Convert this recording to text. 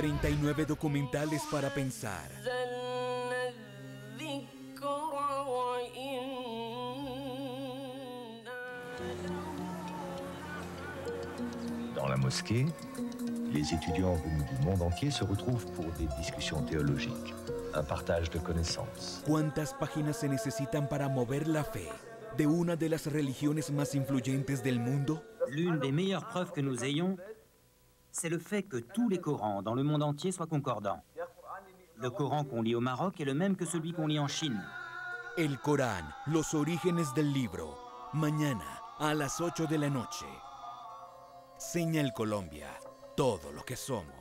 39 documentales para pensar. Dans la mosquée, les étudiants venus du monde entier se retrouvent pour des discussions théologiques, un partage de connaissances. ¿Cuántas páginas se necesitan para mover la fe de una de las religiones más influyentes del mundo? L'une des meilleures preuves que nous ayons, c'est le fait que tous les Corans dans le monde entier soient concordants. Le Coran qu'on lit au Maroc est le même que celui qu'on lit en Chine. El Corán, los orígenes del libro. Mañana a las 8 de la noche. Señal Colombia, todo lo que somos.